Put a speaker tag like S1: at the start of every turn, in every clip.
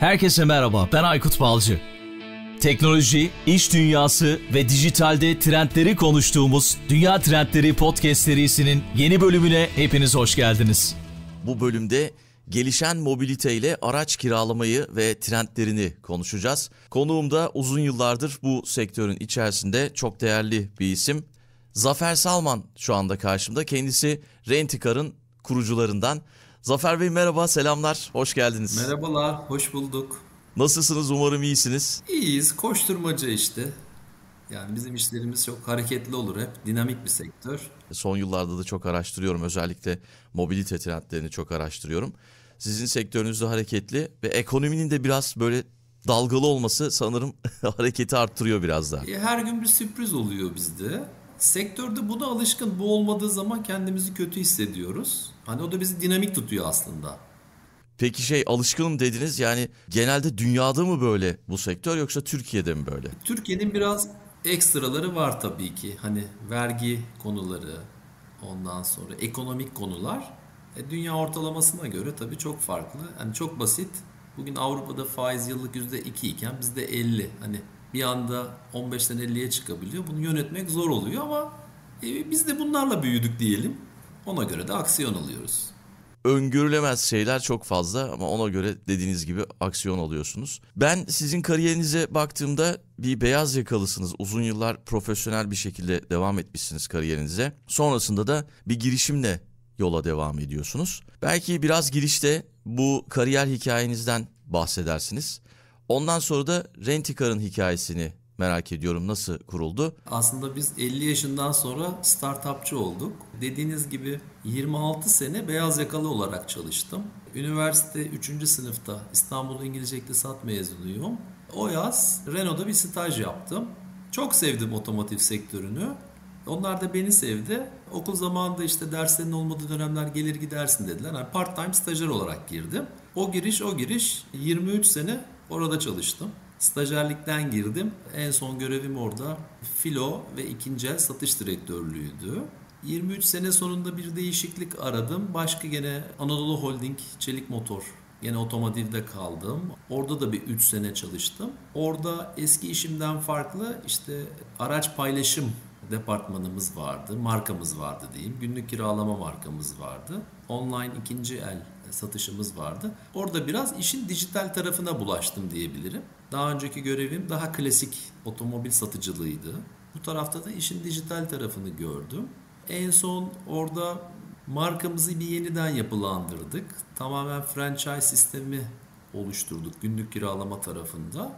S1: Herkese merhaba, ben Aykut Balcı. Teknoloji, iş dünyası ve dijitalde trendleri konuştuğumuz Dünya Trendleri Podcast serisinin yeni bölümüne hepiniz hoş geldiniz. Bu bölümde gelişen mobilite ile araç kiralamayı ve trendlerini konuşacağız. Konuğum da uzun yıllardır bu sektörün içerisinde çok değerli bir isim. Zafer Salman şu anda karşımda. Kendisi Rentikar'ın kurucularından. Zafer Bey merhaba, selamlar, hoş geldiniz.
S2: Merhabalar, hoş bulduk. Nasılsınız? Umarım iyisiniz. İyiyiz, koşturmaca işte. Yani bizim işlerimiz çok hareketli olur hep. Dinamik bir sektör.
S1: Son yıllarda da çok araştırıyorum. Özellikle mobilite trendlerini çok araştırıyorum. Sizin sektörünüz de hareketli ve ekonominin de biraz böyle dalgalı olması sanırım hareketi arttırıyor biraz daha. E,
S2: her gün bir sürpriz oluyor bizde. Sektörde buna alışkın bu olmadığı zaman kendimizi kötü hissediyoruz. Hani o da bizi dinamik tutuyor aslında. Peki şey alışkınım
S1: dediniz yani genelde dünyada mı böyle bu sektör yoksa Türkiye'de mi böyle?
S2: Türkiye'nin biraz ekstraları var tabii ki. Hani vergi konuları, ondan sonra ekonomik konular. E, dünya ortalamasına göre tabii çok farklı. Hani çok basit. Bugün Avrupa'da faiz yıllık %2 iken bizde 50. Hani bir anda 15'ten 50'ye çıkabiliyor. Bunu yönetmek zor oluyor ama e, biz de bunlarla büyüdük diyelim. Ona göre de aksiyon alıyoruz.
S1: Öngörülemez şeyler çok fazla ama ona göre dediğiniz gibi aksiyon alıyorsunuz. Ben sizin kariyerinize baktığımda bir beyaz yakalısınız. Uzun yıllar profesyonel bir şekilde devam etmişsiniz kariyerinize. Sonrasında da bir girişimle yola devam ediyorsunuz. Belki biraz girişte bu kariyer hikayenizden bahsedersiniz. Ondan sonra da Rentikar'ın hikayesini merak ediyorum
S2: nasıl kuruldu? Aslında biz 50 yaşından sonra startupçı olduk. Dediğiniz gibi 26 sene beyaz yakalı olarak çalıştım. Üniversite 3. sınıfta İstanbul İngilizce İktisat mezunuyum. O yaz Renault'da bir staj yaptım. Çok sevdim otomotiv sektörünü. Onlar da beni sevdi. Okul zamanında işte derslerin olmadığı dönemler gelir gidersin dediler. Yani part time stajyer olarak girdim. O giriş o giriş 23 sene orada çalıştım. Stajyerlikten girdim. En son görevim orada filo ve ikinci el satış direktörlüğüydü. 23 sene sonunda bir değişiklik aradım. Başka gene Anadolu Holding Çelik Motor Yine otomotivde kaldım. Orada da bir 3 sene çalıştım. Orada eski işimden farklı işte araç paylaşım departmanımız vardı, markamız vardı diyeyim. Günlük kiralama markamız vardı. Online ikinci el satışımız vardı. Orada biraz işin dijital tarafına bulaştım diyebilirim. Daha önceki görevim daha klasik otomobil satıcılığıydı. Bu tarafta da işin dijital tarafını gördüm. En son orada markamızı bir yeniden yapılandırdık. Tamamen franchise sistemi oluşturduk günlük kiralama tarafında.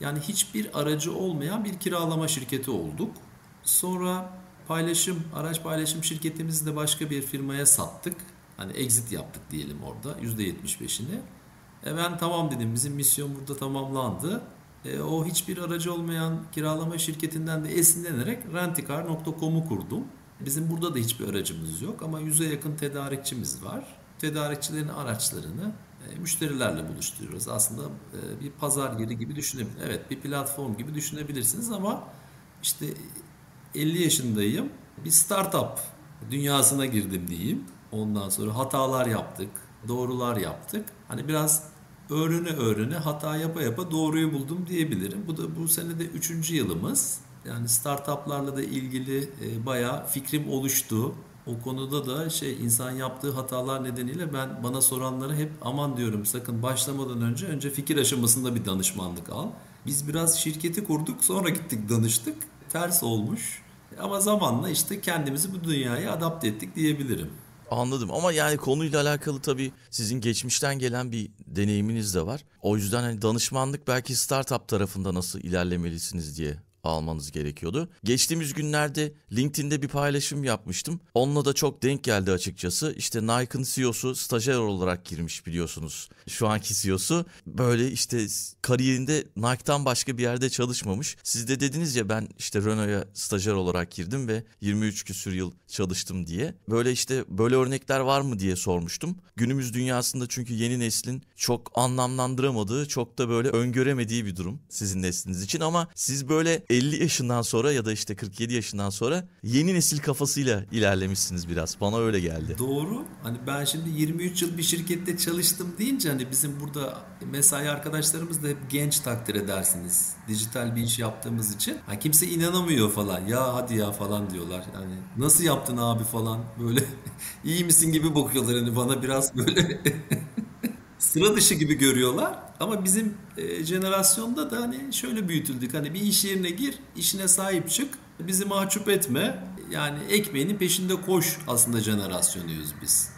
S2: Yani hiçbir aracı olmayan bir kiralama şirketi olduk. Sonra paylaşım, araç paylaşım şirketimizi de başka bir firmaya sattık. Hani exit yaptık diyelim orada %75'ini. E ben tamam dedim bizim misyon burada tamamlandı. E, o hiçbir aracı olmayan kiralama şirketinden de esinlenerek rentikar.com'u kurdum. Bizim burada da hiçbir aracımız yok ama yüze yakın tedarikçimiz var. Tedarikçilerin araçlarını e, müşterilerle buluşturuyoruz. Aslında e, bir pazar yeri gibi düşünebilirsiniz. Evet bir platform gibi düşünebilirsiniz ama işte 50 yaşındayım. Bir startup dünyasına girdim diyeyim. Ondan sonra hatalar yaptık, doğrular yaptık. Hani biraz öğrene öğrene hata yapa yapa doğruyu buldum diyebilirim. Bu da bu sene de üçüncü yılımız. Yani startuplarla da ilgili e, bayağı fikrim oluştu. O konuda da şey insan yaptığı hatalar nedeniyle ben bana soranlara hep aman diyorum sakın başlamadan önce önce fikir aşamasında bir danışmanlık al. Biz biraz şirketi kurduk sonra gittik danıştık. Ters olmuş. Ama zamanla işte kendimizi bu dünyaya adapte ettik diyebilirim.
S1: Anladım ama yani konuyla alakalı tabii sizin geçmişten gelen bir deneyiminiz de var. O yüzden hani danışmanlık belki startup tarafında nasıl ilerlemelisiniz diye almanız gerekiyordu. Geçtiğimiz günlerde LinkedIn'de bir paylaşım yapmıştım. Onunla da çok denk geldi açıkçası. İşte Nike'ın CEO'su stajyer olarak girmiş biliyorsunuz. Şu anki CEO'su böyle işte kariyerinde Nike'tan başka bir yerde çalışmamış. Siz de dediniz ya ben işte Renault'a stajyer olarak girdim ve 23 küsür yıl çalıştım diye. Böyle işte böyle örnekler var mı diye sormuştum. Günümüz dünyasında çünkü yeni neslin çok anlamlandıramadığı, çok da böyle öngöremediği bir durum sizin nesliniz için ama siz böyle 50 yaşından sonra ya da işte 47 yaşından sonra yeni nesil kafasıyla ilerlemişsiniz biraz. Bana öyle
S2: geldi. Doğru. Hani ben şimdi 23 yıl bir şirkette çalıştım deyince hani bizim burada mesai arkadaşlarımız da hep genç takdir edersiniz. Dijital bir iş yaptığımız için. Ha, kimse inanamıyor falan. Ya hadi ya falan diyorlar. Yani nasıl yaptın abi falan böyle iyi misin gibi bakıyorlar hani bana biraz böyle sıra dışı gibi görüyorlar. Ama bizim e, jenerasyonda da hani şöyle büyütüldük. Hani bir iş yerine gir, işine sahip çık, bizi mahcup etme. Yani ekmeğinin peşinde koş aslında jenerasyonuyuz biz.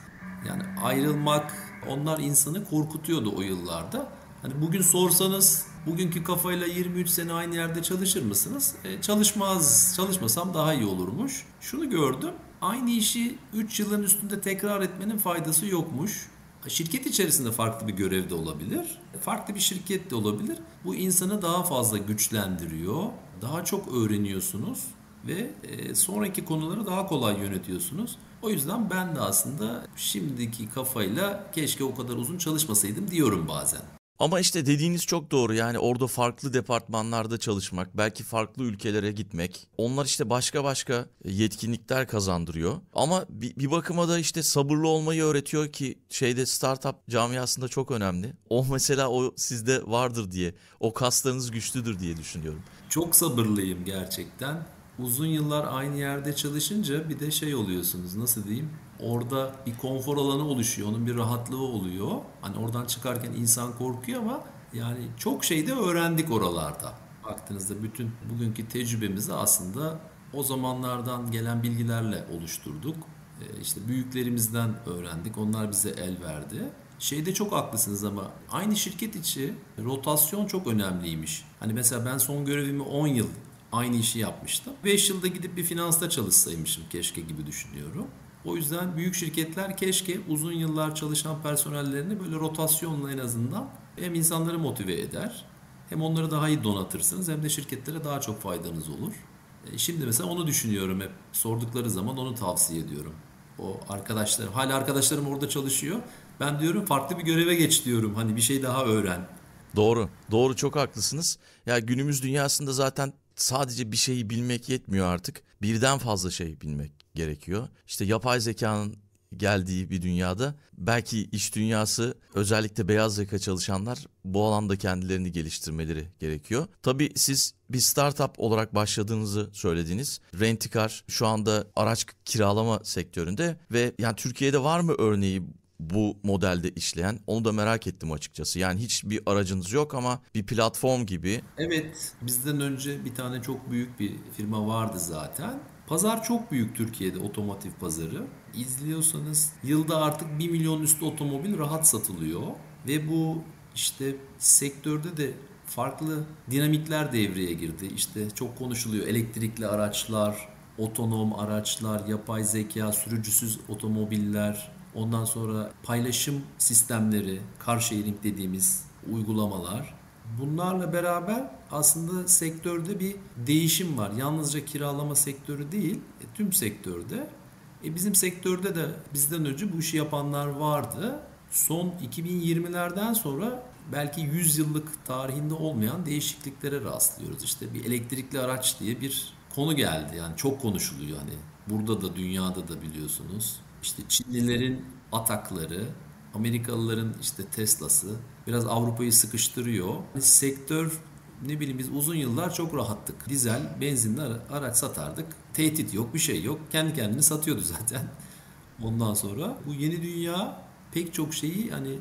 S2: Yani ayrılmak onlar insanı korkutuyordu o yıllarda. Hani bugün sorsanız bugünkü kafayla 23 sene aynı yerde çalışır mısınız? E, çalışmaz, çalışmasam daha iyi olurmuş. Şunu gördüm. Aynı işi 3 yılın üstünde tekrar etmenin faydası yokmuş. Şirket içerisinde farklı bir görev de olabilir, farklı bir şirket de olabilir. Bu insanı daha fazla güçlendiriyor, daha çok öğreniyorsunuz ve e, sonraki konuları daha kolay yönetiyorsunuz. O yüzden ben de aslında şimdiki kafayla keşke o kadar uzun çalışmasaydım diyorum bazen.
S1: Ama işte dediğiniz çok doğru yani orada farklı departmanlarda çalışmak, belki farklı ülkelere gitmek. Onlar işte başka başka e, yetkinlikler kazandırıyor. Ama bir, bir bakıma da işte sabırlı olmayı öğretiyor ki şeyde startup camiasında çok önemli. O mesela
S2: o sizde vardır diye, o kaslarınız güçlüdür diye düşünüyorum. Çok sabırlıyım gerçekten. Uzun yıllar aynı yerde çalışınca bir de şey oluyorsunuz nasıl diyeyim orada bir konfor alanı oluşuyor. Onun bir rahatlığı oluyor. Hani oradan çıkarken insan korkuyor ama yani çok şey de öğrendik oralarda. Baktığınızda bütün bugünkü tecrübemizi aslında o zamanlardan gelen bilgilerle oluşturduk. Ee, işte büyüklerimizden öğrendik. Onlar bize el verdi. Şeyde çok haklısınız ama aynı şirket içi rotasyon çok önemliymiş. Hani mesela ben son görevimi 10 yıl aynı işi yapmıştım. 5 yılda gidip bir finansta çalışsaymışım keşke gibi düşünüyorum. O yüzden büyük şirketler keşke uzun yıllar çalışan personellerini böyle rotasyonla en azından hem insanları motive eder hem onları daha iyi donatırsınız hem de şirketlere daha çok faydanız olur. E, şimdi mesela onu düşünüyorum hep. Sordukları zaman onu tavsiye ediyorum. O arkadaşlarım, hala arkadaşlarım orada çalışıyor. Ben diyorum farklı bir göreve geç diyorum. Hani bir şey daha
S1: öğren. Doğru. Doğru çok haklısınız. Ya günümüz dünyasında zaten sadece bir şeyi bilmek yetmiyor artık. Birden fazla şey bilmek gerekiyor. İşte yapay zekanın geldiği bir dünyada belki iş dünyası özellikle beyaz yaka çalışanlar bu alanda kendilerini geliştirmeleri gerekiyor. Tabii siz bir startup olarak başladığınızı söylediniz. Rentikar şu anda araç kiralama sektöründe ve yani Türkiye'de var mı örneği bu modelde işleyen? Onu da merak ettim açıkçası. Yani hiç bir aracınız yok ama bir platform gibi.
S2: Evet, bizden önce bir tane çok büyük bir firma vardı zaten. Pazar çok büyük Türkiye'de otomotiv pazarı. İzliyorsanız yılda artık 1 milyon üstü otomobil rahat satılıyor. Ve bu işte sektörde de farklı dinamikler devreye girdi. İşte çok konuşuluyor elektrikli araçlar, otonom araçlar, yapay zeka, sürücüsüz otomobiller, ondan sonra paylaşım sistemleri, car sharing dediğimiz uygulamalar Bunlarla beraber aslında sektörde bir değişim var. Yalnızca kiralama sektörü değil, e, tüm sektörde. E bizim sektörde de bizden önce bu işi yapanlar vardı. Son 2020'lerden sonra belki 100 yıllık tarihinde olmayan değişikliklere rastlıyoruz. İşte bir elektrikli araç diye bir konu geldi. Yani çok konuşuluyor hani. Burada da dünyada da biliyorsunuz. İşte Çinlilerin atakları, Amerikalıların işte Tesla'sı, biraz Avrupa'yı sıkıştırıyor. Hani sektör ne bileyim biz uzun yıllar çok rahattık. Dizel, benzinli araç satardık. Tehdit yok, bir şey yok. Kendi kendini satıyordu zaten. Ondan sonra bu yeni dünya pek çok şeyi hani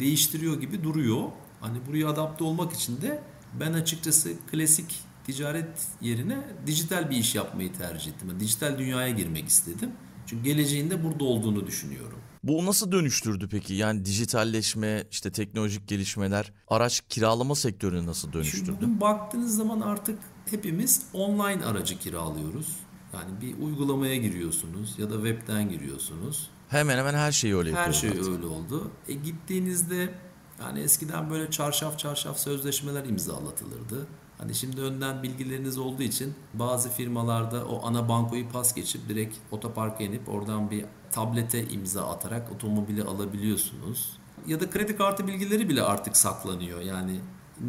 S2: değiştiriyor gibi duruyor. Hani buraya adapte olmak için de ben açıkçası klasik ticaret yerine dijital bir iş yapmayı tercih ettim. Yani dijital dünyaya girmek istedim. Çünkü geleceğin de burada
S1: olduğunu düşünüyorum. Bu nasıl dönüştürdü peki? Yani dijitalleşme, işte teknolojik gelişmeler araç kiralama sektörünü nasıl dönüştürdü?
S2: Şimdi baktığınız zaman artık hepimiz online aracı kiralıyoruz. Yani bir uygulamaya giriyorsunuz ya da webten giriyorsunuz.
S1: Hemen hemen her
S2: şey öyle Her şey artık. öyle oldu. E gittiğinizde yani eskiden böyle çarşaf çarşaf sözleşmeler imzalatılırdı. Hani şimdi önden bilgileriniz olduğu için bazı firmalarda o ana bankoyu pas geçip direkt otoparka inip oradan bir tablete imza atarak otomobili alabiliyorsunuz. Ya da kredi kartı bilgileri bile artık saklanıyor. Yani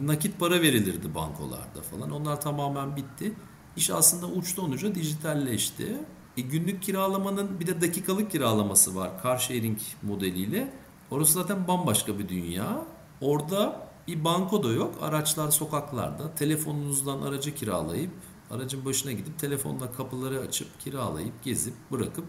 S2: nakit para verilirdi bankolarda falan. Onlar tamamen bitti. İş aslında uçta onuca dijitalleşti. E, günlük kiralamanın bir de dakikalık kiralaması var car sharing modeliyle. Orası zaten bambaşka bir dünya. Orada bir banko da yok. Araçlar sokaklarda. Telefonunuzdan aracı kiralayıp aracın başına gidip telefonla kapıları açıp kiralayıp gezip bırakıp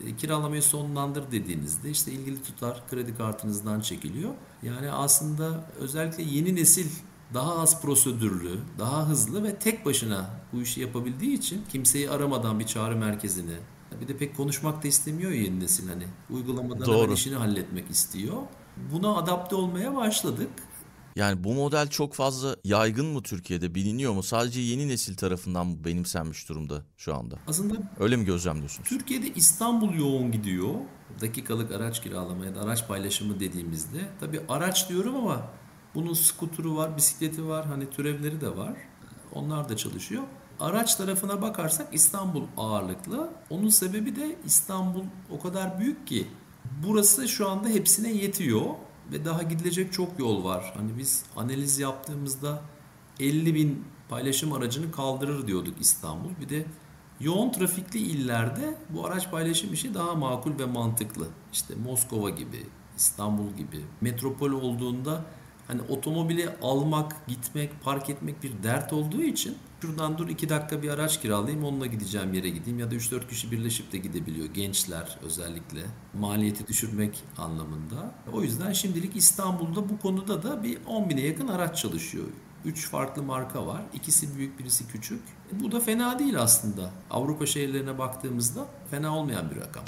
S2: e, kiralamayı sonlandır dediğinizde işte ilgili tutar kredi kartınızdan çekiliyor. Yani aslında özellikle yeni nesil daha az prosedürlü, daha hızlı ve tek başına bu işi yapabildiği için kimseyi aramadan bir çağrı merkezini bir de pek konuşmak da istemiyor yeni nesil hani uygulamadan Doğru. işini halletmek istiyor. Buna adapte olmaya başladık.
S1: Yani bu model çok fazla yaygın mı Türkiye'de biliniyor mu? Sadece yeni nesil tarafından benimsenmiş durumda şu anda. Aslında öyle mi gözlemliyorsunuz? Türkiye'de İstanbul yoğun gidiyor.
S2: Dakikalık araç kiralamaya da araç paylaşımı dediğimizde. Tabii araç diyorum ama bunun skuturu var, bisikleti var, hani türevleri de var. Onlar da çalışıyor. Araç tarafına bakarsak İstanbul ağırlıklı. Onun sebebi de İstanbul o kadar büyük ki burası şu anda hepsine yetiyor ve daha gidilecek çok yol var. Hani biz analiz yaptığımızda 50 bin paylaşım aracını kaldırır diyorduk İstanbul. Bir de yoğun trafikli illerde bu araç paylaşım işi daha makul ve mantıklı. İşte Moskova gibi, İstanbul gibi metropol olduğunda hani otomobili almak, gitmek, park etmek bir dert olduğu için şuradan dur 2 dakika bir araç kiralayayım onunla gideceğim yere gideyim ya da 3-4 kişi birleşip de gidebiliyor gençler özellikle maliyeti düşürmek anlamında. O yüzden şimdilik İstanbul'da bu konuda da bir 10 bine yakın araç çalışıyor. 3 farklı marka var. İkisi büyük, birisi küçük. E, bu da fena değil aslında. Avrupa şehirlerine baktığımızda fena olmayan bir rakam.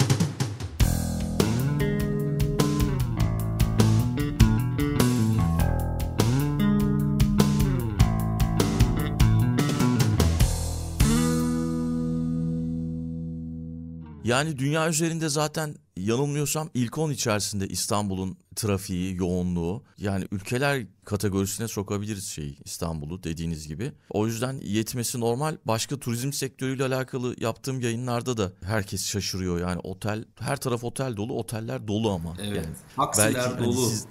S1: Yani dünya üzerinde zaten yanılmıyorsam ilk 10 içerisinde İstanbul'un trafiği, yoğunluğu yani ülkeler kategorisine sokabiliriz şeyi İstanbul'u dediğiniz gibi. O yüzden yetmesi normal. Başka turizm sektörüyle alakalı yaptığım yayınlarda da herkes şaşırıyor. Yani otel her taraf otel dolu, oteller dolu ama. Evet. Yani taksiler belki, hani dolu. Hani siz,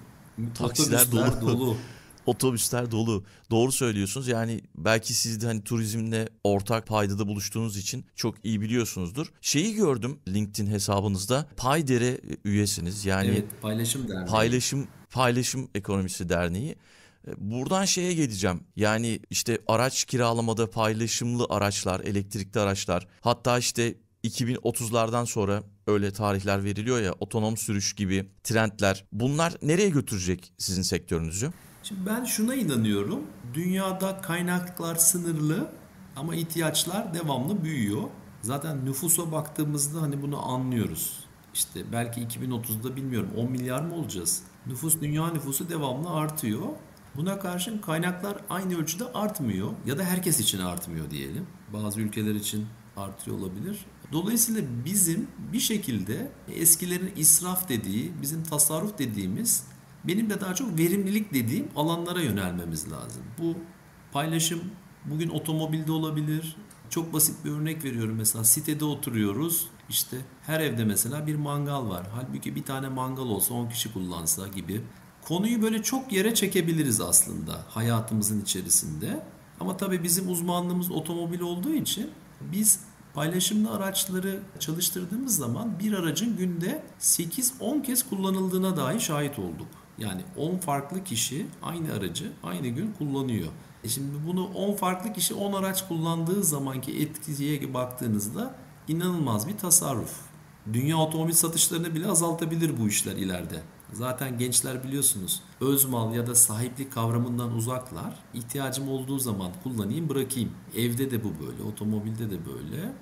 S1: taksiler dolu. dolu. Otobüsler dolu. Doğru söylüyorsunuz. Yani belki siz de hani turizmle ortak paydada buluştuğunuz için çok iyi biliyorsunuzdur. Şeyi gördüm LinkedIn hesabınızda. Paydere üyesiniz. Yani evet, paylaşım derneği. Paylaşım Paylaşım Ekonomisi Derneği. E, buradan şeye geleceğim. Yani işte araç kiralamada paylaşımlı araçlar, elektrikli araçlar, hatta işte 2030'lardan sonra öyle tarihler veriliyor ya otonom sürüş gibi trendler. Bunlar nereye götürecek sizin sektörünüzü?
S2: Şimdi ben şuna inanıyorum. Dünyada kaynaklar sınırlı ama ihtiyaçlar devamlı büyüyor. Zaten nüfusa baktığımızda hani bunu anlıyoruz. İşte belki 2030'da bilmiyorum 10 milyar mı olacağız? Nüfus, dünya nüfusu devamlı artıyor. Buna karşın kaynaklar aynı ölçüde artmıyor ya da herkes için artmıyor diyelim. Bazı ülkeler için artıyor olabilir. Dolayısıyla bizim bir şekilde eskilerin israf dediği, bizim tasarruf dediğimiz benim de daha çok verimlilik dediğim alanlara yönelmemiz lazım. Bu paylaşım bugün otomobilde olabilir. Çok basit bir örnek veriyorum mesela sitede oturuyoruz. İşte her evde mesela bir mangal var. Halbuki bir tane mangal olsa 10 kişi kullansa gibi. Konuyu böyle çok yere çekebiliriz aslında hayatımızın içerisinde. Ama tabii bizim uzmanlığımız otomobil olduğu için biz paylaşımlı araçları çalıştırdığımız zaman bir aracın günde 8-10 kez kullanıldığına dahi şahit olduk. Yani 10 farklı kişi aynı aracı aynı gün kullanıyor. E şimdi bunu 10 farklı kişi 10 araç kullandığı zamanki etkiye baktığınızda inanılmaz bir tasarruf. Dünya otomobil satışlarını bile azaltabilir bu işler ileride. Zaten gençler biliyorsunuz öz mal ya da sahiplik kavramından uzaklar. İhtiyacım olduğu zaman kullanayım bırakayım. Evde de bu böyle, otomobilde de böyle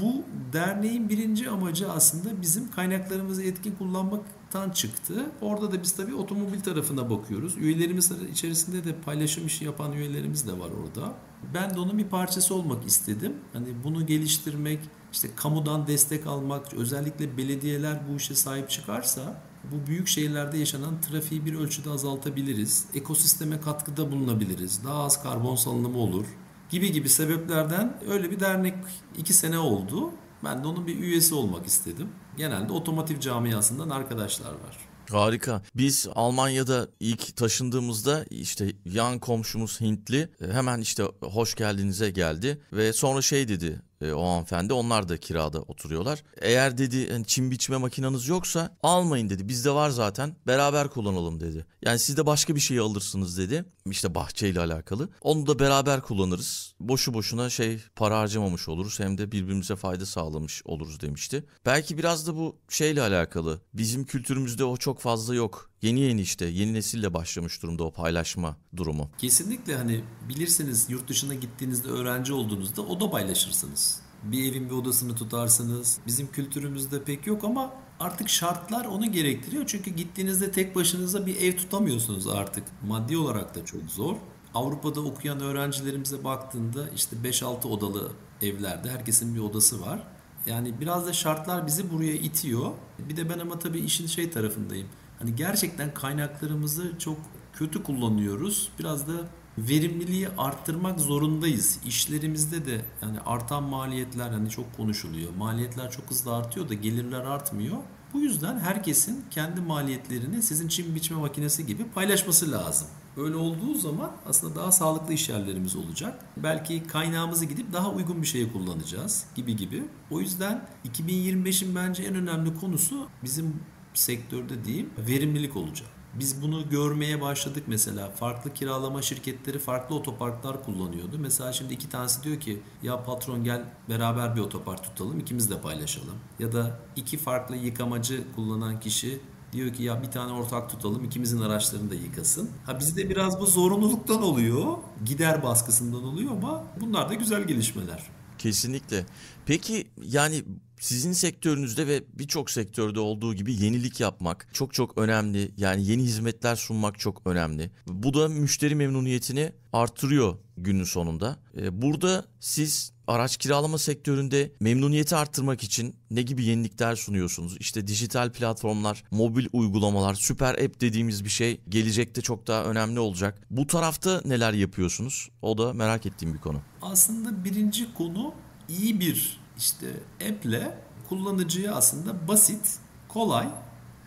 S2: bu derneğin birinci amacı aslında bizim kaynaklarımızı etkin kullanmaktan çıktı. Orada da biz tabii otomobil tarafına bakıyoruz. Üyelerimiz içerisinde de paylaşım işi yapan üyelerimiz de var orada. Ben de onun bir parçası olmak istedim. Hani bunu geliştirmek, işte kamudan destek almak, özellikle belediyeler bu işe sahip çıkarsa bu büyük şehirlerde yaşanan trafiği bir ölçüde azaltabiliriz. Ekosisteme katkıda bulunabiliriz. Daha az karbon salınımı olur gibi gibi sebeplerden öyle bir dernek iki sene oldu. Ben de onun bir üyesi olmak istedim. Genelde otomotiv camiasından arkadaşlar var.
S1: Harika. Biz Almanya'da ilk taşındığımızda işte yan komşumuz Hintli e, hemen işte hoş geldinize geldi ve sonra şey dedi e, o hanımefendi. Onlar da kirada oturuyorlar. Eğer dedi hani çim biçme makineniz yoksa almayın dedi. Bizde var zaten. Beraber kullanalım dedi. Yani siz de başka bir şey alırsınız dedi. İşte bahçeyle alakalı. Onu da beraber kullanırız. Boşu boşuna şey para harcamamış oluruz. Hem de birbirimize fayda sağlamış oluruz demişti. Belki biraz da bu şeyle alakalı. Bizim kültürümüzde o çok fazla yok yeni yeni işte yeni nesille başlamış durumda o paylaşma durumu.
S2: Kesinlikle hani bilirsiniz yurt dışına gittiğinizde öğrenci olduğunuzda oda paylaşırsınız. Bir evin bir odasını tutarsınız. Bizim kültürümüzde pek yok ama artık şartlar onu gerektiriyor. Çünkü gittiğinizde tek başınıza bir ev tutamıyorsunuz artık. Maddi olarak da çok zor. Avrupa'da okuyan öğrencilerimize baktığında işte 5-6 odalı evlerde herkesin bir odası var. Yani biraz da şartlar bizi buraya itiyor. Bir de ben ama tabii işin şey tarafındayım. Hani gerçekten kaynaklarımızı çok kötü kullanıyoruz. Biraz da verimliliği arttırmak zorundayız. İşlerimizde de yani artan maliyetler hani çok konuşuluyor. Maliyetler çok hızlı artıyor da gelirler artmıyor. Bu yüzden herkesin kendi maliyetlerini sizin çim biçme makinesi gibi paylaşması lazım. Öyle olduğu zaman aslında daha sağlıklı iş yerlerimiz olacak. Belki kaynağımızı gidip daha uygun bir şeye kullanacağız gibi gibi. O yüzden 2025'in bence en önemli konusu bizim sektörde diyeyim verimlilik olacak. Biz bunu görmeye başladık mesela. Farklı kiralama şirketleri farklı otoparklar kullanıyordu. Mesela şimdi iki tanesi diyor ki ya patron gel beraber bir otopark tutalım ikimiz de paylaşalım. Ya da iki farklı yıkamacı kullanan kişi diyor ki ya bir tane ortak tutalım ikimizin araçlarını da yıkasın. Ha bizde biraz bu zorunluluktan oluyor, gider baskısından oluyor ama bunlar da güzel gelişmeler.
S1: Kesinlikle. Peki yani sizin sektörünüzde ve birçok sektörde olduğu gibi yenilik yapmak çok çok önemli. Yani yeni hizmetler sunmak çok önemli. Bu da müşteri memnuniyetini artırıyor günün sonunda. Ee, burada siz araç kiralama sektöründe memnuniyeti arttırmak için ne gibi yenilikler sunuyorsunuz? İşte dijital platformlar, mobil uygulamalar, süper app dediğimiz bir şey gelecekte çok daha önemli olacak. Bu tarafta neler yapıyorsunuz? O da merak ettiğim bir konu.
S2: Aslında birinci konu iyi bir işte app'le kullanıcıya aslında basit, kolay,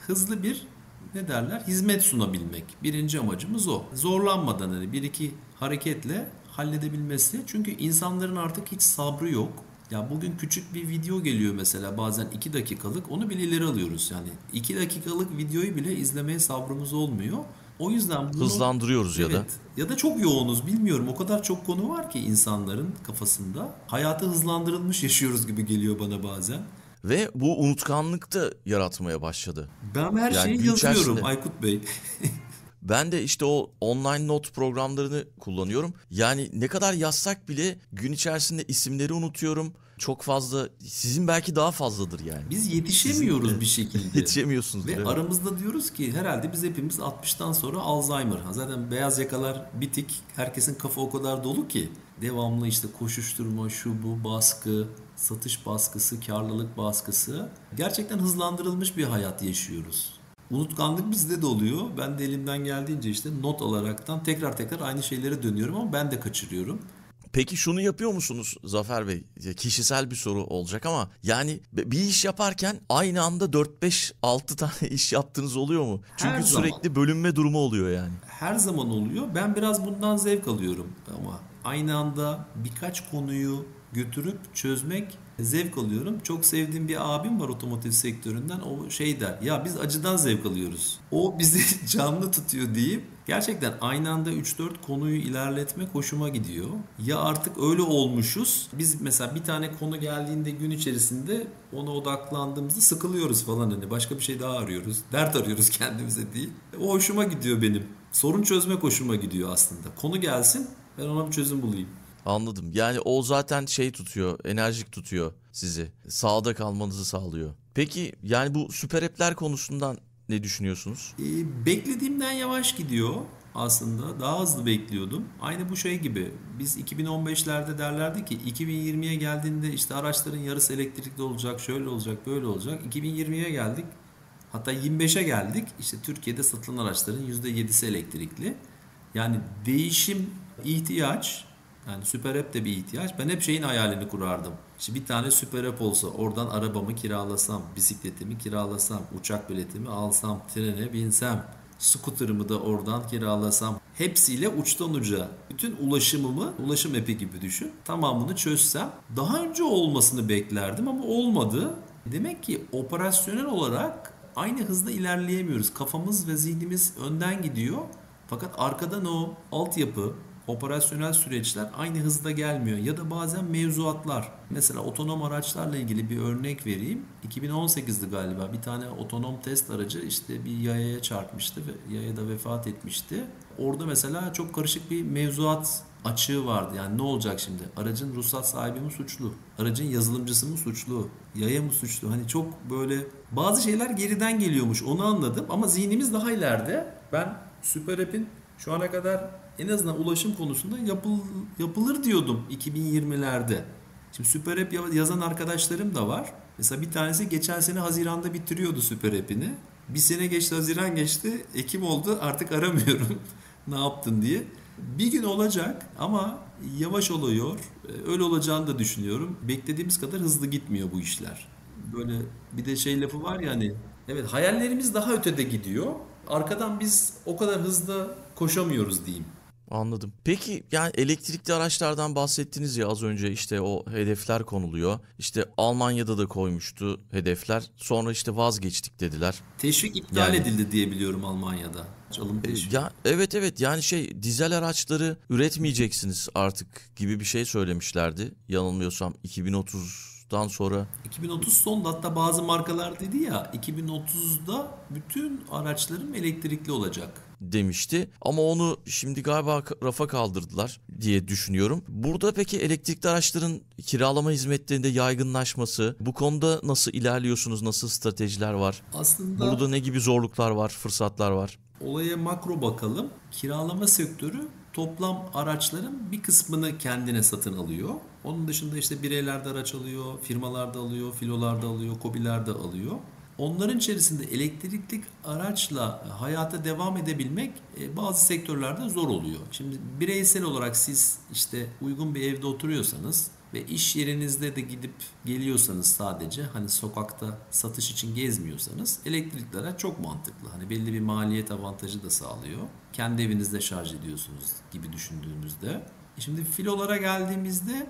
S2: hızlı bir ne derler hizmet sunabilmek. Birinci amacımız o. Zorlanmadan hani bir iki hareketle halledebilmesi. Çünkü insanların artık hiç sabrı yok. Ya bugün küçük bir video geliyor mesela bazen 2 dakikalık onu bile ileri alıyoruz. Yani 2 dakikalık videoyu bile izlemeye sabrımız olmuyor. O yüzden bunu, hızlandırıyoruz evet, ya da ya da çok yoğunuz bilmiyorum. O kadar çok konu var ki insanların kafasında. Hayatı hızlandırılmış yaşıyoruz gibi geliyor bana bazen. Ve bu unutkanlık da yaratmaya
S1: başladı. Ben her yani şeyi yazıyorum içerisinde... Aykut Bey. Ben de işte o online not programlarını kullanıyorum. Yani ne kadar yazsak bile gün içerisinde isimleri unutuyorum. Çok
S2: fazla sizin belki daha fazladır yani. Biz yetişemiyoruz bir şekilde. Yetişemiyorsunuz. Ve aramızda diyoruz ki herhalde biz hepimiz 60'tan sonra Alzheimer. Zaten beyaz yakalar bitik. Herkesin kafa o kadar dolu ki devamlı işte koşuşturma, şu bu baskı, satış baskısı, karlılık baskısı. Gerçekten hızlandırılmış bir hayat yaşıyoruz. Unutkanlık bizde de oluyor. Ben de elimden geldiğince işte not alaraktan tekrar tekrar aynı şeylere dönüyorum ama ben de kaçırıyorum. Peki şunu yapıyor musunuz Zafer Bey?
S1: Kişisel bir soru olacak ama yani bir iş yaparken aynı anda 4 5 6 tane iş yaptığınız oluyor mu? Çünkü Her sürekli zaman. bölünme durumu oluyor yani.
S2: Her zaman oluyor. Ben biraz bundan zevk alıyorum ama aynı anda birkaç konuyu götürüp çözmek zevk alıyorum. Çok sevdiğim bir abim var otomotiv sektöründen. O şey der ya biz acıdan zevk alıyoruz. O bizi canlı tutuyor deyip gerçekten aynı anda 3-4 konuyu ilerletmek hoşuma gidiyor. Ya artık öyle olmuşuz. Biz mesela bir tane konu geldiğinde gün içerisinde ona odaklandığımızda sıkılıyoruz falan hani başka bir şey daha arıyoruz. Dert arıyoruz kendimize değil. O hoşuma gidiyor benim. Sorun çözmek hoşuma gidiyor aslında. Konu gelsin ben ona bir çözüm bulayım. Anladım. Yani o zaten şey tutuyor,
S1: enerjik tutuyor sizi. Sağda kalmanızı sağlıyor. Peki yani bu süper app'ler
S2: konusundan
S1: ne düşünüyorsunuz? Ee,
S2: beklediğimden yavaş gidiyor aslında. Daha hızlı bekliyordum. Aynı bu şey gibi. Biz 2015'lerde derlerdi ki 2020'ye geldiğinde işte araçların yarısı elektrikli olacak, şöyle olacak, böyle olacak. 2020'ye geldik. Hatta 25'e geldik. İşte Türkiye'de satılan araçların %7'si elektrikli. Yani değişim ihtiyaç yani süper app de bir ihtiyaç. Ben hep şeyin hayalini kurardım. İşte bir tane süper app olsa oradan arabamı kiralasam, bisikletimi kiralasam, uçak biletimi alsam, trene binsem, scooter'ımı da oradan kiralasam. Hepsiyle uçtan uca bütün ulaşımımı ulaşım epi gibi düşün. Tamamını çözsem daha önce olmasını beklerdim ama olmadı. Demek ki operasyonel olarak aynı hızda ilerleyemiyoruz. Kafamız ve zihnimiz önden gidiyor. Fakat arkadan o altyapı, operasyonel süreçler aynı hızda gelmiyor ya da bazen mevzuatlar. Mesela otonom araçlarla ilgili bir örnek vereyim. 2018'di galiba bir tane otonom test aracı işte bir yayaya çarpmıştı ve yaya da vefat etmişti. Orada mesela çok karışık bir mevzuat açığı vardı. Yani ne olacak şimdi? Aracın ruhsat sahibi mi suçlu? Aracın yazılımcısı mı suçlu? Yaya mı suçlu? Hani çok böyle bazı şeyler geriden geliyormuş onu anladım ama zihnimiz daha ileride. Ben Süper App'in şu ana kadar en azından ulaşım konusunda yapıl, yapılır diyordum 2020'lerde. Şimdi Süper App yazan arkadaşlarım da var. Mesela bir tanesi geçen sene Haziran'da bitiriyordu Süper App'ini. Bir sene geçti Haziran geçti. Ekim oldu artık aramıyorum ne yaptın diye. Bir gün olacak ama yavaş oluyor. Ee, öyle olacağını da düşünüyorum. Beklediğimiz kadar hızlı gitmiyor bu işler. Böyle bir de şey lafı var ya hani evet hayallerimiz daha ötede gidiyor. Arkadan biz o kadar hızlı koşamıyoruz diyeyim.
S1: Anladım. Peki yani elektrikli araçlardan bahsettiniz ya az önce işte o hedefler konuluyor. İşte Almanya'da da koymuştu hedefler. Sonra işte vazgeçtik dediler. Teşvik iptal yani, edildi
S2: diye biliyorum Almanya'da. Alım e, teşvik. Ya
S1: evet evet yani şey dizel araçları üretmeyeceksiniz artık gibi bir şey söylemişlerdi. Yanılmıyorsam 2030 2030'dan sonra.
S2: 2030 son hatta bazı markalar dedi ya 2030'da bütün araçlarım elektrikli olacak
S1: demişti. Ama onu şimdi galiba rafa kaldırdılar diye düşünüyorum. Burada peki elektrikli araçların kiralama hizmetlerinde yaygınlaşması bu konuda nasıl ilerliyorsunuz? Nasıl stratejiler var? Aslında burada ne gibi zorluklar var, fırsatlar var?
S2: Olaya makro bakalım. Kiralama sektörü toplam araçların bir kısmını kendine satın alıyor. Onun dışında işte bireylerde araç alıyor, firmalarda alıyor, filolarda alıyor, kobilerde alıyor. Onların içerisinde elektrikli araçla hayata devam edebilmek e, bazı sektörlerde zor oluyor. Şimdi bireysel olarak siz işte uygun bir evde oturuyorsanız ve iş yerinizde de gidip geliyorsanız sadece hani sokakta satış için gezmiyorsanız elektrikli araç çok mantıklı. Hani belli bir maliyet avantajı da sağlıyor. Kendi evinizde şarj ediyorsunuz gibi düşündüğümüzde. E, şimdi filolara geldiğimizde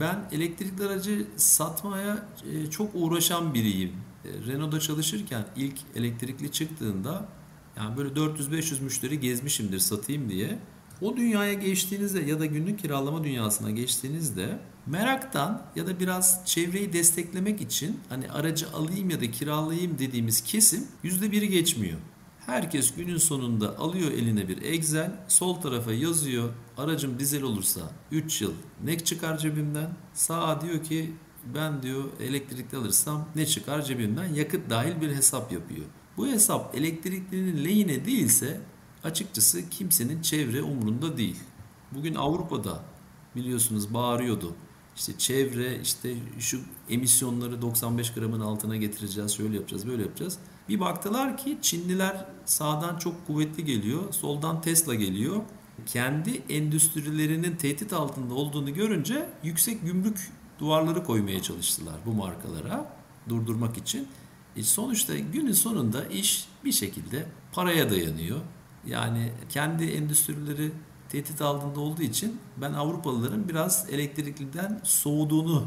S2: ben elektrikli aracı satmaya e, çok uğraşan biriyim e, Renault'da çalışırken ilk elektrikli çıktığında yani böyle 400-500 müşteri gezmişimdir satayım diye. O dünyaya geçtiğinizde ya da günlük kiralama dünyasına geçtiğinizde meraktan ya da biraz çevreyi desteklemek için hani aracı alayım ya da kiralayayım dediğimiz kesim %1'i geçmiyor. Herkes günün sonunda alıyor eline bir Excel, sol tarafa yazıyor aracım dizel olursa 3 yıl nek çıkar cebimden, sağa diyor ki ben diyor elektrikli alırsam ne çıkar cebimden yakıt dahil bir hesap yapıyor. Bu hesap elektriklinin lehine değilse açıkçası kimsenin çevre umurunda değil. Bugün Avrupa'da biliyorsunuz bağırıyordu. İşte çevre işte şu emisyonları 95 gramın altına getireceğiz şöyle yapacağız böyle yapacağız. Bir baktılar ki Çinliler sağdan çok kuvvetli geliyor soldan Tesla geliyor. Kendi endüstrilerinin tehdit altında olduğunu görünce yüksek gümrük duvarları koymaya çalıştılar bu markalara durdurmak için. E sonuçta günün sonunda iş bir şekilde paraya dayanıyor. Yani kendi endüstrileri tehdit altında olduğu için ben Avrupalıların biraz elektrikliden soğuduğunu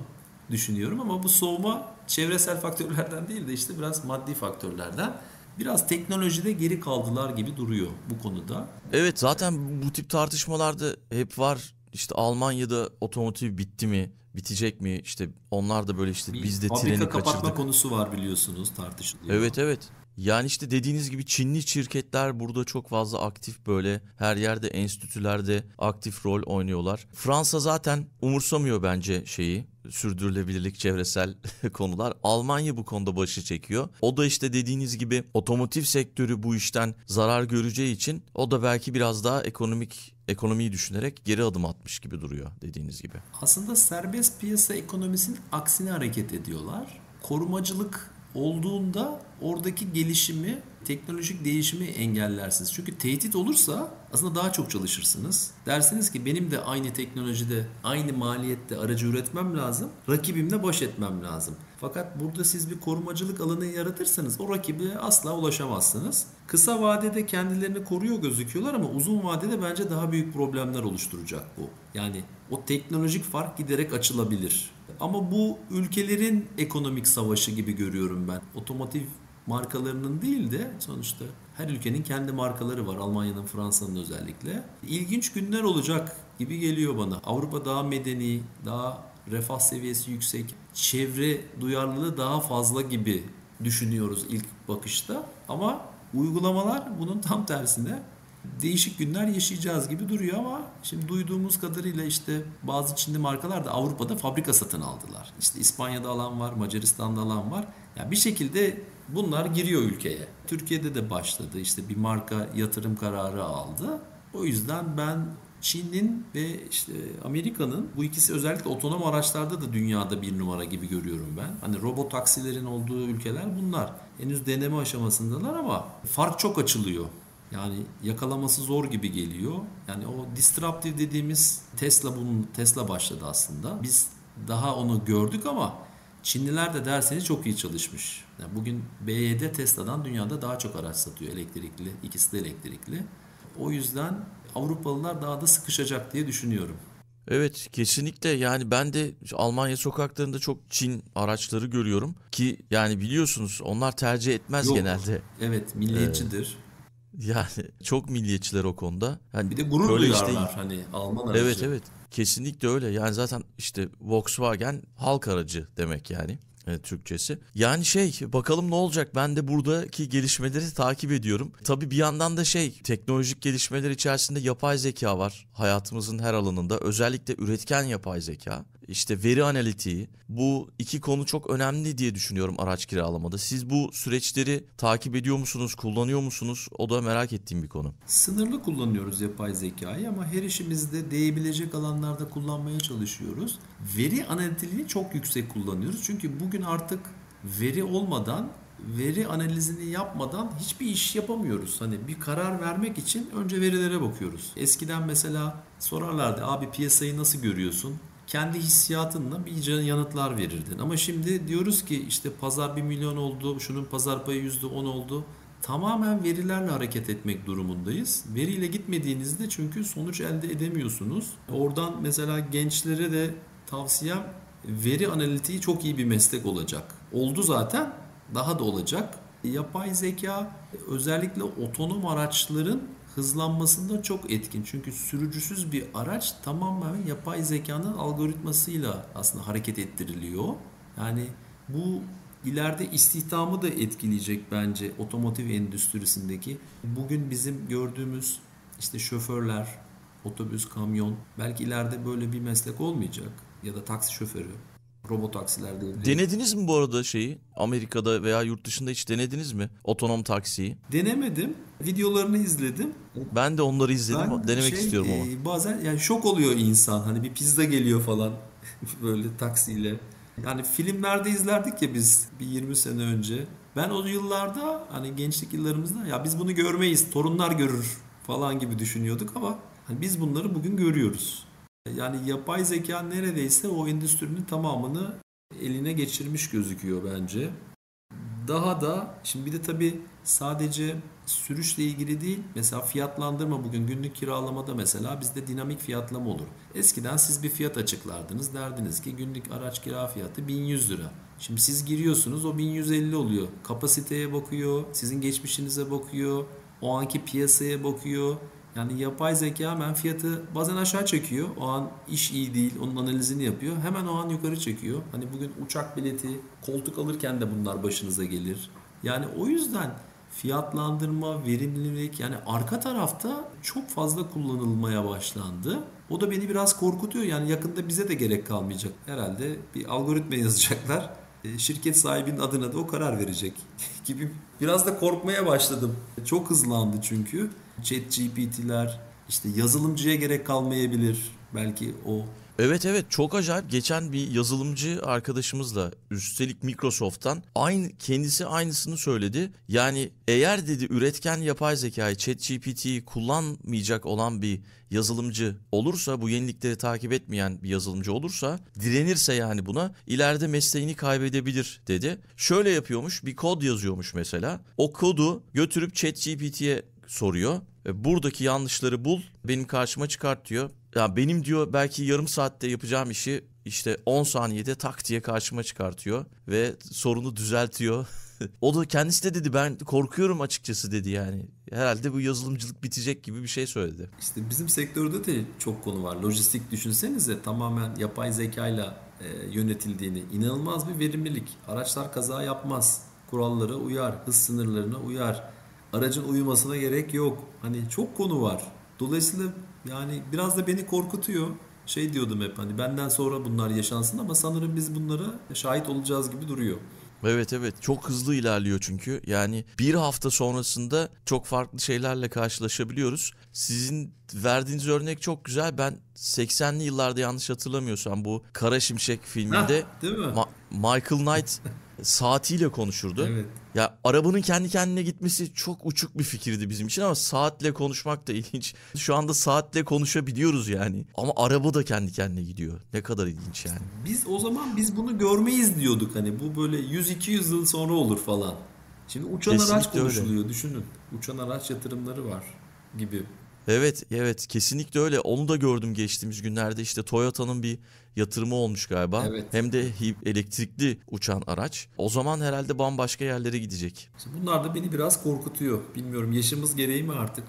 S2: düşünüyorum ama bu soğuma çevresel faktörlerden değil de işte biraz maddi faktörlerden. Biraz teknolojide geri kaldılar gibi duruyor bu konuda. Evet zaten bu tip
S1: tartışmalarda hep var. İşte Almanya'da otomotiv bitti mi? bitecek mi? İşte onlar da böyle işte biz de treni kaçırdık. kapatma
S2: konusu var biliyorsunuz tartışılıyor. Evet
S1: evet. Yani işte dediğiniz gibi Çinli şirketler burada çok fazla aktif böyle her yerde enstitülerde aktif rol oynuyorlar. Fransa zaten umursamıyor bence şeyi sürdürülebilirlik, çevresel konular. Almanya bu konuda başı çekiyor. O da işte dediğiniz gibi otomotiv sektörü bu işten zarar göreceği için o da belki biraz daha ekonomik ekonomiyi düşünerek geri adım atmış gibi duruyor dediğiniz gibi.
S2: Aslında serbest piyasa ekonomisinin aksine hareket ediyorlar. Korumacılık olduğunda oradaki gelişimi, teknolojik değişimi engellersiniz. Çünkü tehdit olursa aslında daha çok çalışırsınız. Dersiniz ki benim de aynı teknolojide, aynı maliyette aracı üretmem lazım. Rakibimle baş etmem lazım. Fakat burada siz bir korumacılık alanı yaratırsanız o rakibe asla ulaşamazsınız. Kısa vadede kendilerini koruyor gözüküyorlar ama uzun vadede bence daha büyük problemler oluşturacak bu. Yani o teknolojik fark giderek açılabilir. Ama bu ülkelerin ekonomik savaşı gibi görüyorum ben. Otomotiv markalarının değil de sonuçta her ülkenin kendi markaları var. Almanya'nın, Fransa'nın özellikle. İlginç günler olacak gibi geliyor bana. Avrupa daha medeni, daha refah seviyesi yüksek, çevre duyarlılığı daha fazla gibi düşünüyoruz ilk bakışta. Ama uygulamalar bunun tam tersine değişik günler yaşayacağız gibi duruyor ama şimdi duyduğumuz kadarıyla işte bazı Çinli markalar da Avrupa'da fabrika satın aldılar. İşte İspanya'da alan var, Macaristan'da alan var. Yani bir şekilde bunlar giriyor ülkeye. Türkiye'de de başladı. İşte bir marka yatırım kararı aldı. O yüzden ben Çin'in ve işte Amerika'nın bu ikisi özellikle otonom araçlarda da dünyada bir numara gibi görüyorum ben. Hani robot taksilerin olduğu ülkeler bunlar. Henüz deneme aşamasındalar ama fark çok açılıyor. Yani yakalaması zor gibi geliyor. Yani o disruptive dediğimiz Tesla bunun Tesla başladı aslında. Biz daha onu gördük ama Çinliler de derseniz çok iyi çalışmış. Yani bugün BYD Tesla'dan dünyada daha çok araç satıyor elektrikli. ikisi de elektrikli. O yüzden Avrupalılar daha da sıkışacak diye düşünüyorum.
S1: Evet kesinlikle yani ben de Almanya sokaklarında çok Çin araçları görüyorum ki yani biliyorsunuz onlar tercih etmez Yok. genelde. Evet ee, milliyetçidir. Yani çok milliyetçiler o konuda. Yani bir de gurur duyarlar işte, hani Alman aracı. Evet evet. Kesinlikle öyle. Yani zaten işte Volkswagen halk aracı demek yani. E, Türkçesi. Yani şey bakalım ne olacak ben de buradaki gelişmeleri takip ediyorum. Tabii bir yandan da şey teknolojik gelişmeler içerisinde yapay zeka var hayatımızın her alanında özellikle üretken yapay zeka işte veri analitiği bu iki konu çok önemli diye düşünüyorum araç kiralamada. Siz bu süreçleri takip
S2: ediyor musunuz, kullanıyor musunuz? O da merak ettiğim bir konu. Sınırlı kullanıyoruz yapay zekayı ama her işimizde değebilecek alanlarda kullanmaya çalışıyoruz. Veri analitiğini çok yüksek kullanıyoruz. Çünkü bugün artık veri olmadan veri analizini yapmadan hiçbir iş yapamıyoruz. Hani bir karar vermek için önce verilere bakıyoruz. Eskiden mesela sorarlardı abi piyasayı nasıl görüyorsun? kendi hissiyatınla bir yanıtlar verirdin. Ama şimdi diyoruz ki işte pazar 1 milyon oldu, şunun pazar payı %10 oldu. Tamamen verilerle hareket etmek durumundayız. Veriyle gitmediğinizde çünkü sonuç elde edemiyorsunuz. Oradan mesela gençlere de tavsiyem veri analitiği çok iyi bir meslek olacak. Oldu zaten, daha da olacak. Yapay zeka özellikle otonom araçların hızlanmasında çok etkin. Çünkü sürücüsüz bir araç tamamen yapay zekanın algoritmasıyla aslında hareket ettiriliyor. Yani bu ileride istihdamı da etkileyecek bence otomotiv endüstrisindeki. Bugün bizim gördüğümüz işte şoförler, otobüs, kamyon belki ileride böyle bir meslek olmayacak ya da taksi şoförü Robot taksilerde. Şey.
S1: Denediniz mi bu arada şeyi? Amerika'da veya yurt dışında hiç denediniz mi? Otonom
S2: taksiyi. Denemedim. Videolarını izledim. Ben de onları izledim. Ben Denemek şey, istiyorum ama. E, bazen yani şok oluyor insan. Hani bir pizza geliyor falan böyle taksiyle. Yani filmlerde izlerdik ya biz bir 20 sene önce. Ben o yıllarda hani gençlik yıllarımızda ya biz bunu görmeyiz, torunlar görür falan gibi düşünüyorduk ama hani biz bunları bugün görüyoruz. Yani yapay zeka neredeyse o endüstrinin tamamını eline geçirmiş gözüküyor bence. Daha da şimdi bir de tabii sadece sürüşle ilgili değil. Mesela fiyatlandırma bugün günlük kiralamada mesela bizde dinamik fiyatlama olur. Eskiden siz bir fiyat açıklardınız. Derdiniz ki günlük araç kira fiyatı 1100 lira. Şimdi siz giriyorsunuz o 1150 oluyor. Kapasiteye bakıyor, sizin geçmişinize bakıyor, o anki piyasaya bakıyor. Yani yapay zeka hemen fiyatı bazen aşağı çekiyor. O an iş iyi değil. Onun analizini yapıyor. Hemen o an yukarı çekiyor. Hani bugün uçak bileti, koltuk alırken de bunlar başınıza gelir. Yani o yüzden fiyatlandırma, verimlilik yani arka tarafta çok fazla kullanılmaya başlandı. O da beni biraz korkutuyor. Yani yakında bize de gerek kalmayacak. Herhalde bir algoritma yazacaklar. E, şirket sahibinin adına da o karar verecek gibi. Biraz da korkmaya başladım. Çok hızlandı çünkü. Chat GPT'ler, işte yazılımcıya gerek kalmayabilir belki o. Evet evet çok acayip. Geçen bir yazılımcı
S1: arkadaşımızla üstelik Microsoft'tan aynı kendisi aynısını söyledi. Yani eğer dedi üretken yapay zekayı ChatGPT'yi kullanmayacak olan bir yazılımcı olursa bu yenilikleri takip etmeyen bir yazılımcı olursa direnirse yani buna ileride mesleğini kaybedebilir dedi. Şöyle yapıyormuş bir kod yazıyormuş mesela o kodu götürüp ChatGPT'ye soruyor. E, buradaki yanlışları bul, benim karşıma çıkart diyor. Ya benim diyor belki yarım saatte yapacağım işi işte 10 saniyede tak diye karşıma çıkartıyor ve sorunu düzeltiyor. o da kendisi de dedi ben korkuyorum
S2: açıkçası dedi yani. Herhalde bu yazılımcılık bitecek gibi bir şey söyledi. İşte bizim sektörde de çok konu var. Lojistik düşünsenize tamamen yapay zekayla e, yönetildiğini. inanılmaz bir verimlilik. Araçlar kaza yapmaz. Kurallara uyar, hız sınırlarına uyar Aracın uyumasına gerek yok. Hani çok konu var. Dolayısıyla yani biraz da beni korkutuyor. Şey diyordum hep hani benden sonra bunlar yaşansın ama sanırım biz bunlara şahit olacağız gibi duruyor. Evet evet çok hızlı ilerliyor çünkü. Yani bir hafta
S1: sonrasında çok farklı şeylerle karşılaşabiliyoruz. Sizin verdiğiniz örnek çok güzel. Ben 80'li yıllarda yanlış hatırlamıyorsam bu Kara Şimşek filminde ha, değil mi? Ma- Michael Knight saatiyle konuşurdu. Evet. Ya arabanın kendi kendine gitmesi çok uçuk bir fikirdi bizim için ama saatle konuşmak da ilginç. Şu anda saatle konuşabiliyoruz yani. Ama araba da kendi kendine gidiyor. Ne kadar ilginç yani.
S2: Biz o zaman biz bunu görmeyiz diyorduk hani bu böyle 100-200 yıl sonra olur falan. Şimdi uçan Kesinlikle araç konuşuluyor öyle. düşünün. Uçan araç yatırımları var gibi Evet evet kesinlikle öyle.
S1: Onu da gördüm geçtiğimiz günlerde işte Toyota'nın bir yatırımı olmuş galiba. Evet. Hem de elektrikli uçan araç. O zaman herhalde bambaşka yerlere gidecek.
S2: bunlar da beni biraz korkutuyor. Bilmiyorum yaşımız gereği mi artık?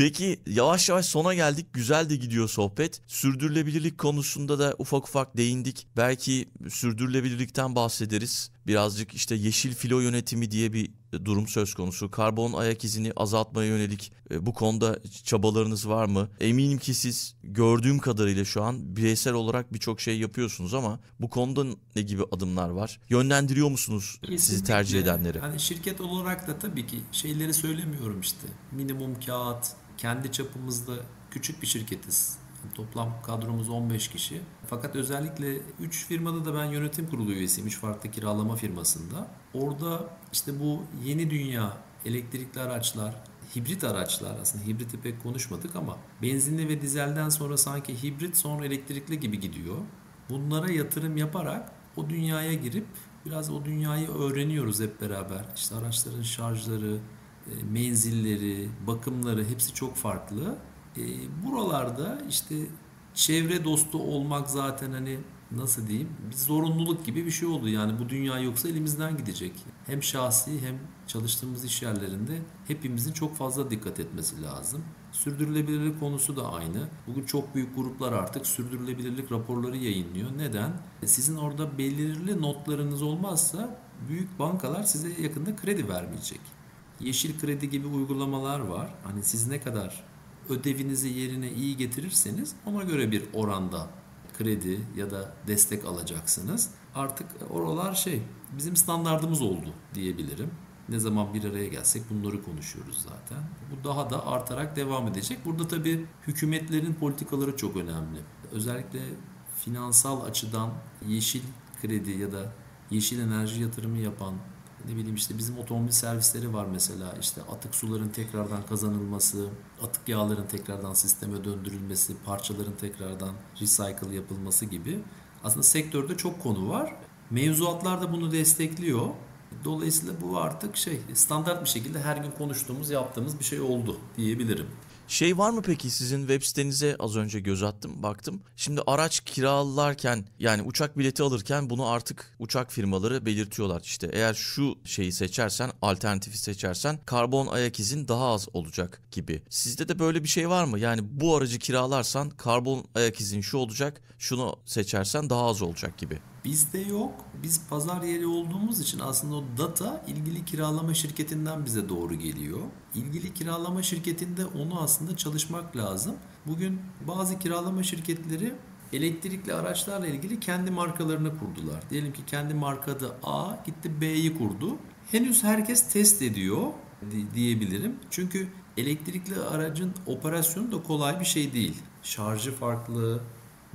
S1: Peki yavaş yavaş sona geldik. Güzel de gidiyor sohbet. Sürdürülebilirlik konusunda da ufak ufak değindik. Belki sürdürülebilirlikten bahsederiz. Birazcık işte yeşil filo yönetimi diye bir durum söz konusu. Karbon ayak izini azaltmaya yönelik e, bu konuda çabalarınız var mı? Eminim ki siz gördüğüm kadarıyla şu an bireysel olarak birçok şey yapıyorsunuz ama bu konuda ne gibi adımlar var? Yönlendiriyor musunuz Kesinlikle. sizi tercih edenleri?
S2: Hani şirket olarak da tabii ki şeyleri söylemiyorum işte. Minimum kağıt, kendi çapımızda küçük bir şirketiz. Yani toplam kadromuz 15 kişi. Fakat özellikle 3 firmada da ben yönetim kurulu üyesiyim. 3 farklı kiralama firmasında. Orada işte bu yeni dünya, elektrikli araçlar, hibrit araçlar aslında hibriti pek konuşmadık ama benzinli ve dizelden sonra sanki hibrit sonra elektrikli gibi gidiyor. Bunlara yatırım yaparak o dünyaya girip biraz o dünyayı öğreniyoruz hep beraber. İşte araçların şarjları, e, menzilleri, bakımları hepsi çok farklı. E, buralarda işte çevre dostu olmak zaten hani nasıl diyeyim bir zorunluluk gibi bir şey oldu. Yani bu dünya yoksa elimizden gidecek. Hem şahsi hem çalıştığımız iş yerlerinde hepimizin çok fazla dikkat etmesi lazım. Sürdürülebilirlik konusu da aynı. Bugün çok büyük gruplar artık sürdürülebilirlik raporları yayınlıyor. Neden? E, sizin orada belirli notlarınız olmazsa büyük bankalar size yakında kredi vermeyecek yeşil kredi gibi uygulamalar var. Hani siz ne kadar ödevinizi yerine iyi getirirseniz ona göre bir oranda kredi ya da destek alacaksınız. Artık oralar şey bizim standartımız oldu diyebilirim. Ne zaman bir araya gelsek bunları konuşuyoruz zaten. Bu daha da artarak devam edecek. Burada tabii hükümetlerin politikaları çok önemli. Özellikle finansal açıdan yeşil kredi ya da yeşil enerji yatırımı yapan ne bileyim işte bizim otomobil servisleri var mesela işte atık suların tekrardan kazanılması, atık yağların tekrardan sisteme döndürülmesi, parçaların tekrardan recycle yapılması gibi aslında sektörde çok konu var. Mevzuatlar da bunu destekliyor. Dolayısıyla bu artık şey standart bir şekilde her gün konuştuğumuz, yaptığımız bir şey oldu diyebilirim. Şey var
S1: mı peki sizin web sitenize az önce göz attım baktım. Şimdi araç kiralarken yani uçak bileti alırken bunu artık uçak firmaları belirtiyorlar. İşte eğer şu şeyi seçersen alternatifi seçersen karbon ayak izin daha az olacak gibi. Sizde de böyle bir şey var mı? Yani bu aracı kiralarsan karbon ayak izin şu olacak şunu seçersen daha az olacak gibi.
S2: Bizde yok. Biz pazar yeri olduğumuz için aslında o data ilgili kiralama şirketinden bize doğru geliyor. İlgili kiralama şirketinde onu aslında çalışmak lazım. Bugün bazı kiralama şirketleri elektrikli araçlarla ilgili kendi markalarını kurdular. Diyelim ki kendi markada A gitti B'yi kurdu. Henüz herkes test ediyor diyebilirim. Çünkü elektrikli aracın operasyonu da kolay bir şey değil. Şarjı farklı,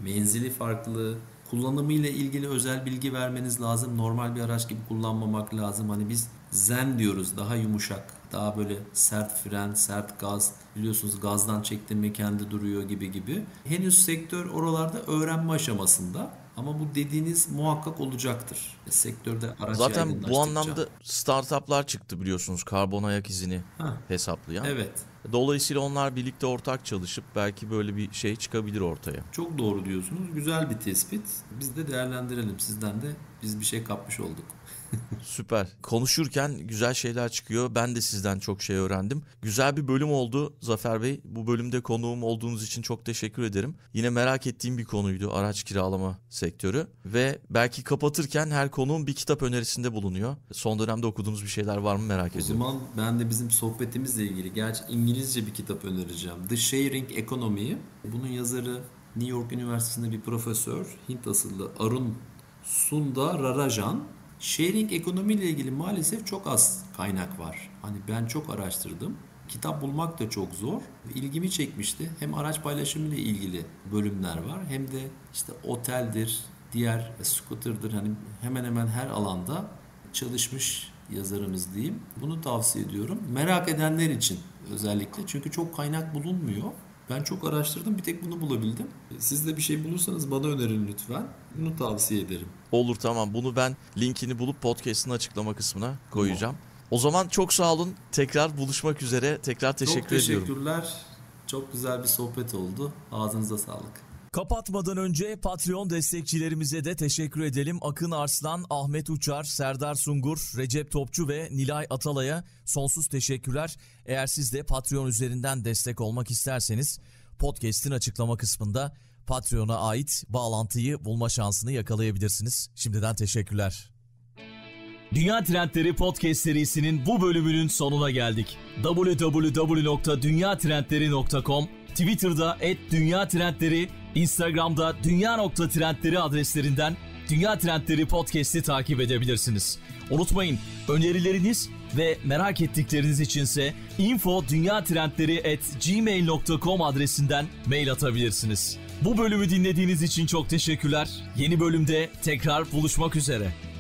S2: menzili farklı, Kullanımı ile ilgili özel bilgi vermeniz lazım. Normal bir araç gibi kullanmamak lazım. Hani biz zen diyoruz daha yumuşak, daha böyle sert fren, sert gaz. Biliyorsunuz gazdan çektim kendi duruyor gibi gibi. Henüz sektör oralarda öğrenme aşamasında. Ama bu dediğiniz muhakkak olacaktır. E, sektörde araç Zaten bu anlamda startuplar
S1: çıktı biliyorsunuz karbon ayak izini ha. hesaplayan. Evet. Dolayısıyla onlar birlikte ortak çalışıp belki böyle bir şey çıkabilir ortaya. Çok doğru diyorsunuz. Güzel bir tespit. Biz de değerlendirelim sizden de. Biz bir şey kapmış olduk. Süper. Konuşurken güzel şeyler çıkıyor. Ben de sizden çok şey öğrendim. Güzel bir bölüm oldu Zafer Bey. Bu bölümde konuğum olduğunuz için çok teşekkür ederim. Yine merak ettiğim bir konuydu araç kiralama sektörü. Ve belki kapatırken her konuğum bir kitap önerisinde bulunuyor. Son dönemde okuduğunuz bir şeyler
S2: var mı merak o ediyorum. O zaman ben de bizim sohbetimizle ilgili gerçi İngilizce bir kitap önereceğim. The Sharing Economy. Bunun yazarı New York Üniversitesi'nde bir profesör, Hint asıllı Arun Sunda Rarajan Sharing ekonomiyle ilgili maalesef çok az kaynak var. Hani ben çok araştırdım. Kitap bulmak da çok zor. İlgimi çekmişti. Hem araç paylaşımı ile ilgili bölümler var hem de işte oteldir, diğer scooter'dır hani hemen hemen her alanda çalışmış yazarımız diyeyim. Bunu tavsiye ediyorum. Merak edenler için özellikle çünkü çok kaynak bulunmuyor. Ben çok araştırdım bir tek bunu bulabildim. Siz de bir şey bulursanız bana önerin lütfen. Bunu
S1: tavsiye ederim. Olur tamam bunu ben linkini bulup podcast'ın açıklama kısmına koyacağım. Tamam. O zaman çok sağ olun. Tekrar buluşmak üzere. Tekrar teşekkür ediyorum. Çok teşekkürler.
S2: Ediyorum. Çok güzel bir sohbet oldu. Ağzınıza sağlık.
S1: Kapatmadan önce Patreon destekçilerimize de teşekkür edelim. Akın Arslan, Ahmet Uçar, Serdar Sungur, Recep Topçu ve Nilay Atalay'a sonsuz teşekkürler. Eğer siz de Patreon üzerinden destek olmak isterseniz podcast'in açıklama kısmında Patreon'a ait bağlantıyı bulma şansını yakalayabilirsiniz. Şimdiden teşekkürler. Dünya Trendleri Podcast serisinin bu bölümünün sonuna geldik. www.dünyatrendleri.com Twitter'da et Instagram'da dünya.trendleri adreslerinden Dünya Trendleri Podcast'i takip edebilirsiniz. Unutmayın önerileriniz ve merak ettikleriniz içinse info info.dünyatrendleri.gmail.com adresinden mail atabilirsiniz. Bu bölümü dinlediğiniz için çok teşekkürler. Yeni bölümde tekrar buluşmak üzere.